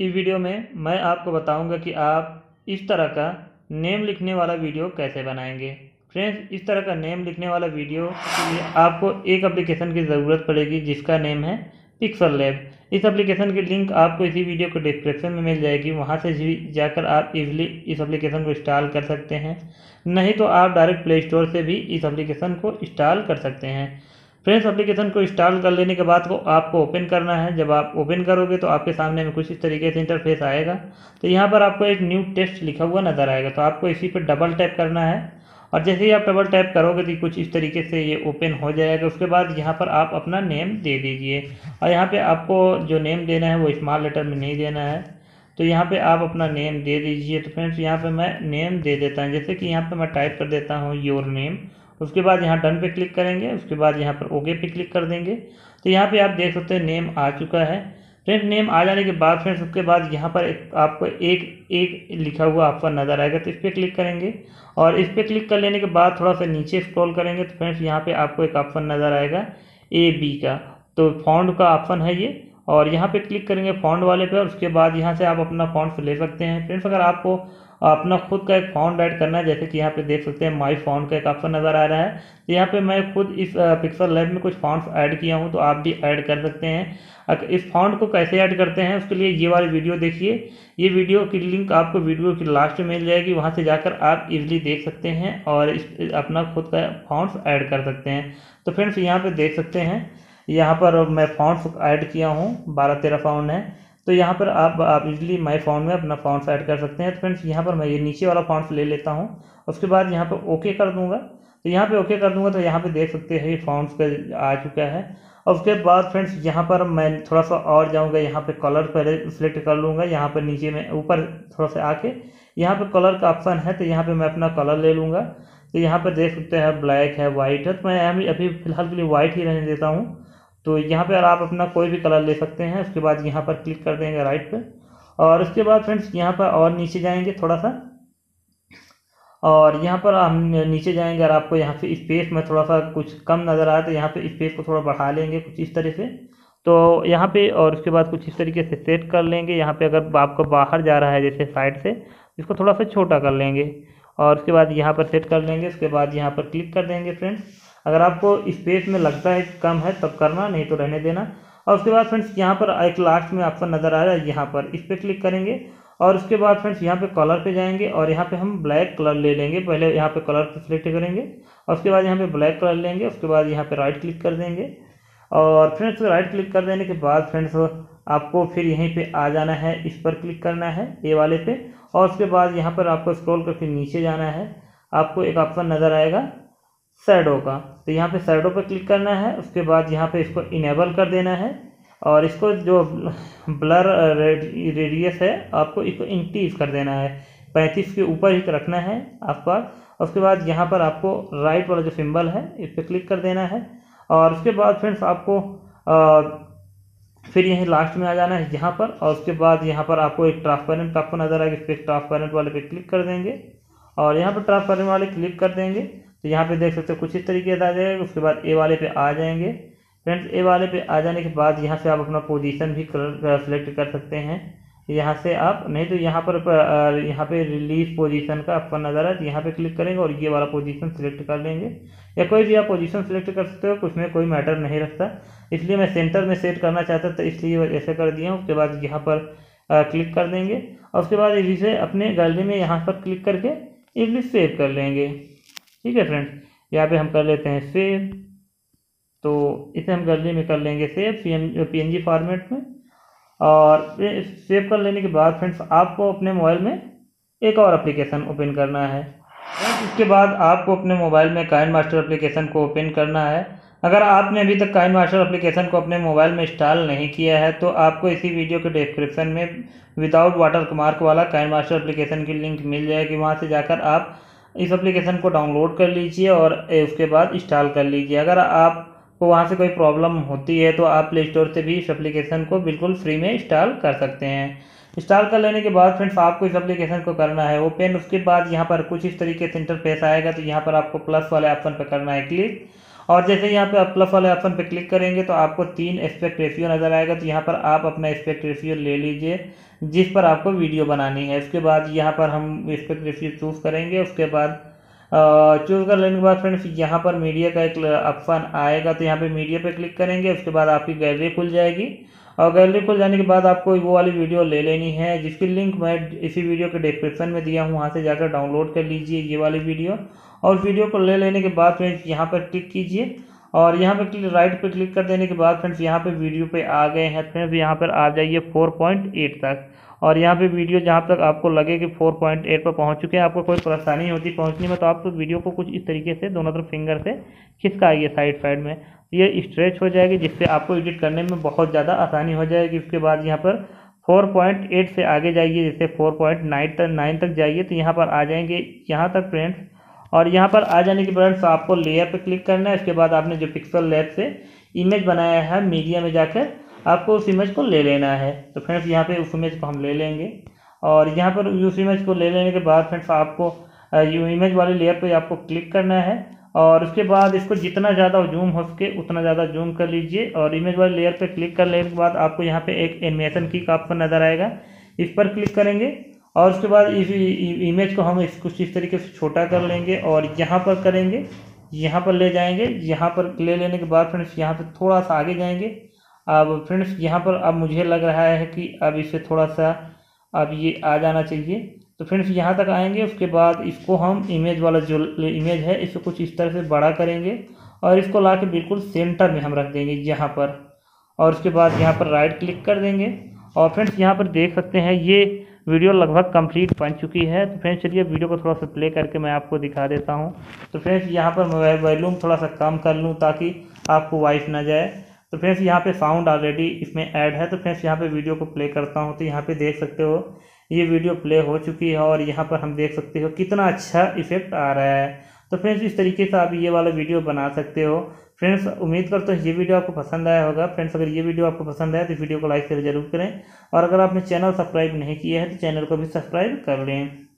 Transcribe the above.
इस वीडियो में मैं आपको बताऊँगा कि आप इस तरह का नेम लिखने वाला वीडियो कैसे बनाएँगे। फ्रेंड्स, इस तरह का नेम लिखने वाला वीडियो के लिए आपको एक एप्लीकेशन की ज़रूरत पड़ेगी जिसका नेम है पिक्सल लैब इस एप्लीकेशन की लिंक आपको इसी वीडियो को डिस्क्रिप्शन में मिल जाएगी। वहाँ से जाकर आप इजीली इस एप्लीकेशन को इंस्टॉल कर सकते हैं। नहीं तो आप डायरेक्ट प्ले स्टोर से भी इस एप्लीकेशन को इंस्टॉल कर सकते हैं। फ्रेंड्स एप्लीकेशन को इंस्टॉल कर लेने के बाद को आपको ओपन करना है। जब आप ओपन करोगे तो आपके सामने में कुछ इस तरीके से इंटरफेस आएगा। तो यहाँ पर आपको एक न्यू टेस्ट लिखा हुआ नज़र आएगा। तो आपको इसी पर डबल टैप करना है। और जैसे ही आप डबल टैप करोगे तो कुछ इस तरीके से ये ओपन हो जाएगा। उसके बाद यहाँ पर आप अपना नेम दे दीजिए। और यहाँ पे आपको जो नेम देना है वो स्मॉल लेटर में नहीं देना है। तो यहाँ पे आप अपना नेम दे दीजिए। तो फ्रेंड्स यहाँ पे मैं नेम दे देता हूँ। जैसे कि यहाँ पे मैं टाइप कर देता हूँ योर नेम उसके बाद यहाँ डन पे क्लिक करेंगे, उसके बाद यहाँ पर ओके पे क्लिक कर देंगे। तो यहाँ पे आप देख सकते हैं नेम आ चुका है। फ्रेंड्स, नेम आ जाने के बाद फ्रेंड्स, उसके बाद यहाँ पर एक आपको एक एक लिखा हुआ आपका नज़र आएगा तो इस पर क्लिक करेंगे। और इस पर क्लिक कर लेने के बाद थोड़ा सा नीचे स्क्रॉल करेंगे तो फ्रेंड्स, यहाँ पे आपको एक ऑप्शन नज़र आएगा, ए बी का। तो फाउंड का ऑप्शन है ये। और यहाँ पे क्लिक करेंगे फॉन्ट वाले पे और उसके बाद यहाँ से आप अपना फॉन्ट ले सकते हैं। फ्रेंड्स अगर आपको अपना खुद का एक फॉन्ट ऐड करना है, जैसे कि यहाँ पे देख सकते हैं माई फॉन्ट का एक ऑप्शन नज़र आ रहा है तो यहाँ पे मैं खुद इस पिक्सल लैब में कुछ फॉन्ट्स ऐड किया हूँ तो आप भी ऐड कर सकते हैं। इस फॉन्ट को कैसे ऐड करते हैं, उसके लिए ये वाली वीडियो देखिए। ये वीडियो की लिंक आपको वीडियो की लास्ट में मिल जाएगी, वहाँ से जाकर आप इजली देख सकते हैं और इस, अपना खुद का फॉन्ट्स ऐड कर सकते हैं। तो फ्रेंड्स यहाँ पर देख सकते हैं। यहाँ पर मैं फॉन्ट्स ऐड किया हूँ बारह तेरह फाउंड है। तो यहाँ पर आप आप इजली माई फॉन्ट में अपना फॉन्ट्स ऐड कर सकते हैं। तो फ्रेंड्स यहाँ पर मैं ये नीचे वाला फॉन्ट्स ले लेता हूँ। उसके बाद यहाँ पर ओके कर दूँगा। तो यहाँ पे ओके कर दूँगा तो यहाँ पे देख सकते हैं ये फॉन्ट्स का आ चुका है। और उसके बाद फ्रेंड्स यहाँ पर मैं थोड़ा सा और जाऊँगा। यहाँ पे कलर पहले सिलेक्ट कर लूँगा। यहाँ पर नीचे में ऊपर थोड़ा सा आके यहाँ पे कलर का ऑप्शन है तो यहाँ पे मैं अपना कलर ले लूँगा। तो यहाँ पर देख सकते हैं ब्लैक है वाइट है। तो मैं अभी फ़िलहाल के लिए वाइट ही रहने देता हूँ। तो यहाँ पर आप अपना कोई भी कलर ले सकते हैं। उसके बाद यहाँ पर क्लिक कर देंगे राइट पे। और उसके बाद फ्रेंड्स यहाँ पर और नीचे जाएँगे थोड़ा सा। और यहाँ पर हम नीचे जाएँगे अगर आपको यहाँ पे स्पेस में थोड़ा सा कुछ कम नज़र आए तो यहाँ पे स्पेस को थोड़ा बढ़ा लेंगे कुछ इस तरह से। तो यहाँ पे और उसके बाद कुछ इस तरीके से सेट कर लेंगे। यहाँ पे अगर आपको बाहर जा रहा है जैसे साइड से, इसको थोड़ा सा छोटा कर लेंगे। और उसके बाद यहाँ पर सेट कर लेंगे। उसके बाद यहाँ पर क्लिक कर देंगे फ्रेंड्स। अगर आपको स्पेस में लगता है कम है, तब करना, नहीं तो रहने देना। और उसके बाद फ्रेंड्स यहाँ पर एक लास्ट में ऑप्शन नज़र आ रहा है, यहाँ पर इस पर क्लिक करेंगे। और उसके बाद फ्रेंड्स यहाँ पे कलर पे जाएँगे और यहाँ पे हम ब्लैक कलर ले लेंगे। पहले यहाँ पे कलर पे सिलेक्ट करेंगे। और उसके बाद यहाँ पे ब्लैक कलर लेंगे। उसके बाद यहाँ पे राइट क्लिक कर देंगे। और फ्रेंड्स राइट क्लिक कर देने के बाद फ्रेंड्स आपको फिर यहीं पे आ जाना है। इस पर क्लिक करना है ए वाले पे। और उसके बाद यहाँ पर आपको स्क्रॉल करके नीचे जाना है। आपको एक ऑप्शन नज़र आएगा। सैडो का तो यहाँ पे सैडो पर क्लिक करना है उसके बाद यहाँ पे इसको इनेबल कर देना है और इसको जो ब्लर रेडियस है आपको इसको इंक्रीज कर देना है। पैंतीस के ऊपर ही रखना है आपका उसके बाद यहाँ पर आपको राइट वाला जो सिंबल है इस पर क्लिक कर देना है और उसके बाद फ्रेंड्स आपको आ, फिर यहीं लास्ट में आ जाना है यहाँ पर और उसके बाद यहाँ पर आपको एक ट्रांसपेरेंट आपको नज़र आएगा इस पर ट्रांसपेरेंट वाले पे क्लिक कर देंगे और यहाँ पर ट्रांसपेरेंट वाले क्लिक कर देंगे तो यहाँ पे देख सकते हो कुछ इस तरीके से आ जाएगा, उसके बाद ए वाले पे आ जाएँगे। फ्रेंड्स ए वाले पे आ जाने के बाद यहाँ से आप अपना पोजीशन भी कलर सेलेक्ट कर सकते हैं। यहाँ से आप, नहीं तो यहाँ पर यहाँ पे रिलीज़ पोजीशन का आपका नज़र है तो यहाँ पे क्लिक करेंगे और ये वाला पोजीशन सिलेक्ट कर लेंगे। या कोई भी आप पोजीशन सिलेक्ट कर सकते हो कुछ में कोई मैटर नहीं रखता। इसलिए मैं सेंटर में सेट करना चाहता तो इसलिए ऐसे कर दिया उसके बाद यहाँ पर क्लिक कर देंगे। और उसके बाद इसे अपने गैलरी में यहाँ पर क्लिक करके इजली सेव कर लेंगे। ठीक है फ्रेंड्स यहाँ पे हम कर लेते हैं सेव तो इसे हम गैलरी में कर लेंगे save P N G format में. और सेव कर लेने के बाद फ्रेंड्स आपको अपने मोबाइल में एक और एप्लीकेशन ओपन करना है। इसके बाद आपको अपने मोबाइल में काइन मास्टर एप्लीकेशन को ओपन करना है। अगर आपने अभी तक काइन मास्टर एप्लीकेशन को अपने मोबाइल में इंस्टॉल नहीं किया है तो आपको इसी वीडियो के डिस्क्रिप्शन में विदाउट वाटर मार्क वाला काइन मास्टर एप्लीकेशन की लिंक मिल जाएगी। वहाँ से जाकर आप इस एप्लीकेशन को डाउनलोड कर लीजिए और उसके बाद इंस्टॉल कर लीजिए। अगर आप आपको वहाँ से कोई प्रॉब्लम होती है तो आप प्ले स्टोर से भी इस एप्लीकेशन को बिल्कुल फ्री में इंस्टॉल कर सकते हैं। इंस्टॉल कर लेने के बाद फ्रेंड्स आपको इस एप्लीकेशन को करना है। ओपन उसके बाद यहाँ पर कुछ इस तरीके से इंटरफेस आएगा तो यहाँ पर आपको प्लस वाले ऑप्शन पर करना है। क्लिक और जैसे यहाँ पे अपलफ वाले ऑप्शन पे क्लिक करेंगे तो आपको तीन एस्पेक्ट रेशियो नज़र आएगा। तो यहाँ पर आप अपना एस्पेक्ट रेशियो ले लीजिए, जिस पर आपको वीडियो बनानी है। उसके बाद यहाँ पर हम एस्पेक्ट रेशियो चूज़ करेंगे। उसके बाद चूज़ कर लेने के बाद फ्रेंड्स यहाँ पर मीडिया का एक ऑप्शन आएगा। तो यहाँ पे मीडिया पे क्लिक करेंगे। उसके बाद आपकी गैलरी खुल जाएगी। और गैलरी पर जाने के बाद आपको वो वाली वीडियो ले लेनी है, जिसकी लिंक मैं इसी वीडियो के डिस्क्रिप्शन में दिया हूँ, वहाँ से जाकर डाउनलोड कर लीजिए ये वाली वीडियो और वीडियो को ले लेने के बाद फिर यहाँ पर क्लिक कीजिए। और यहाँ पर राइट पे क्लिक कर देने के बाद फ्रेंड्स यहाँ पे वीडियो पे आ गए हैं। फ्रेंड्स यहाँ पर आ जाइए फोर पॉइंट एट तक। और यहाँ पे वीडियो जहाँ तक आपको लगे कि फोर पॉइंट एट पर पहुँच चुके हैं, आपको कोई परेशानी होती पहुँचने में तो आप तो वीडियो को कुछ इस तरीके से दोनों तरफ़ फिंगर से खिसकाइए साइड साइड में। ये स्ट्रेच हो जाएगी, जिससे आपको एडिट करने में बहुत ज़्यादा आसानी हो जाएगी। उसके बाद यहाँ पर फोर पॉइंट एट से आगे जाइए, जैसे फोर पॉइंट नाइन तक नाइन तक जाइए तो यहाँ पर आ जाएँगे। यहाँ तक फ्रेंड्स और यहाँ पर आ जाने के बाद आपको लेयर पर क्लिक करना है उसके बाद आपने जो पिक्सल लैब से इमेज बनाया है मीडिया में जाकर आपको उस इमेज को ले लेना है। तो फ्रेंड्स यहाँ पे उस इमेज को हम ले लेंगे। और यहाँ पर उस इमेज को ले लेने के बाद फ्रेंड्स आपको इमेज वाले लेयर पे आपको क्लिक करना है। और उसके बाद इसको जितना ज़्यादा जूम हो सके, उतना ज़्यादा जूम कर लीजिए। और इमेज वाले लेयर पे क्लिक कर लेने के बाद आपको यहाँ पे एक एनिमेशन की का ऑप्शन नज़र आएगा। इस पर क्लिक करेंगे। और उसके बाद इस इमेज को हम इस कुछ इस तरीके से छोटा कर लेंगे और यहाँ पर करेंगे यहाँ पर ले जाएँगे यहाँ पर ले लेने के बाद फ्रेंड्स यहाँ पर थोड़ा सा आगे जाएँगे। अब फ्रेंड्स यहाँ पर अब मुझे लग रहा है कि अब इसे थोड़ा सा अब ये आ जाना चाहिए। तो फ्रेंड्स यहाँ तक आएँगे उसके बाद इसको हम इमेज वाला जो इमेज है इसको कुछ इस तरह से बड़ा करेंगे और इसको ला के बिल्कुल सेंटर में हम रख देंगे यहाँ पर। और उसके बाद यहाँ पर राइट क्लिक कर देंगे। और फ्रेंड्स यहाँ पर देख सकते हैं ये वीडियो लगभग कंप्लीट बन चुकी है। तो फ्रेंड्स, चलिए वीडियो को थोड़ा सा प्ले करके मैं आपको दिखा देता हूँ। तो फ्रेंड्स, यहाँ पर मैं वॉल्यूम थोड़ा सा कम कर लूँ ताकि आपको वॉइस ना जाए। तो फ्रेंड्स, यहाँ पे साउंड ऑलरेडी इसमें ऐड है। तो फ्रेंड्स, यहाँ पे वीडियो को प्ले करता हूँ। तो यहाँ पे देख सकते हो, ये वीडियो प्ले हो चुकी है और यहाँ पर हम देख सकते हो कितना अच्छा इफ़ेक्ट आ रहा है। तो फ्रेंड्स इस तरीके से आप ये वाला वीडियो बना सकते हो। फ्रेंड्स उम्मीद करता हूँ ये वीडियो आपको पसंद आया होगा। फ्रेंड्स अगर ये वीडियो आपको पसंद आया तो वीडियो को लाइक करें ज़रूर करें। और अगर आपने चैनल सब्सक्राइब नहीं किया है तो चैनल को भी सब्सक्राइब कर लें।